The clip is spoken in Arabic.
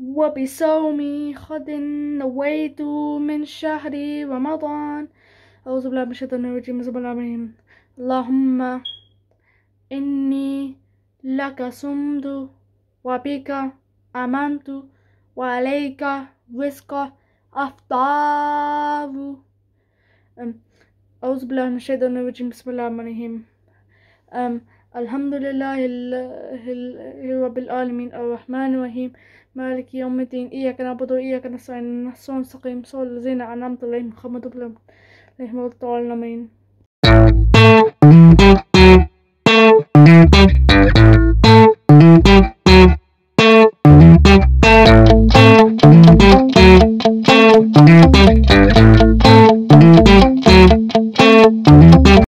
وبصوم غد نويت من شهر رمضان. أعوذ بالله من الشيطان الرجيم. بسم الله الرحمن اللهم إني لك صمت وبك آمنت وعليك رزق أفطار. أعوذ بالله من الشيطان الرجيم. بسم الله الرحمن الرحيم. الحمد لله رب العالمين الرحمن الرحيم مالك يوم الدين إياك نعبد وإياك نستعين النصر المستقيم صراط الذين أنعمت عليهم غير المغضوب عليهم ولا الضالين Thank you.